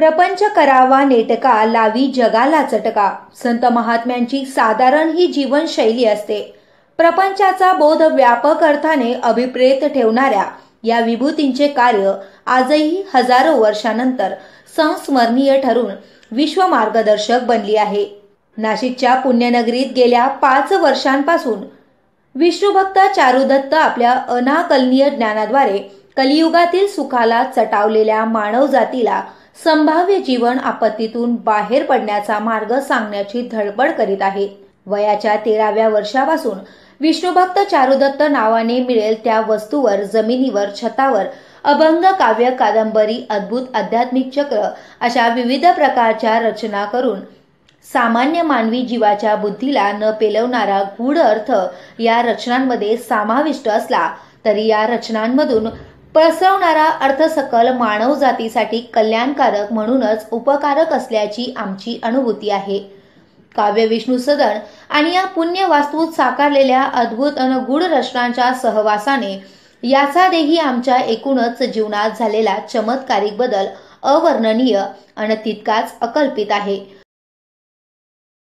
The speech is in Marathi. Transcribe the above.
प्रपंच करावा नेटका लावी जगाला चटका. संत महात्म्यांची साधारण ही जीवनशैली असते. प्रपंचाचा बोध व्यापक अर्थाने अभिप्रेत ठेवणाऱ्या या विभूतींचे कार्य आजही हजारो वर्षानंतर संस्मरणीय ठरून विश्व मार्गदर्शक बनली आहे. नाशिकच्या पुण्यनगरीत गेल्या पाच वर्षांपासून विष्णुभक्त चारुदत्त आपल्या अनाकलनीय ज्ञानाद्वारे कलियुगातील सुखाला चटावलेल्या मानव जातीला संभाव्य जीवन आपत्तीतून बाहेर पडण्याचा मार्ग सांगण्याची धडपड करीत आहे. वयाच्या तेराव्या वर्षापासून विष्णुभक्त चारुदत्त नावाने मिळेल त्या वस्तूवर जमिनीवर छतावर अभंग काव्य कादंबरी अद्भुत आध्यात्मिक चक्र अशा विविध प्रकारच्या रचना करून सामान्य मानवी जीवाच्या बुद्धीला न पेलवणारा गूढ अर्थ या रचनांमध्ये समाविष्ट असला तरी या रचनांमधून पसरवणारा अर्थसकल मानवजातीसाठी मानव जातीसाठी कल्याणकारक म्हणूनच उपकारक असल्याची आमची अनुभूती आहे. काव्य विष्णू सदन आणि या पुण्य वास्तूत साकारलेल्या अद्भुत अन गूढ रचनांच्या सहवासाने याचा देही आमच्या एकूणच जीवनात झालेला चमत्कारिक बदल अवर्णनीय आणि तितकाच अकल्पित आहे.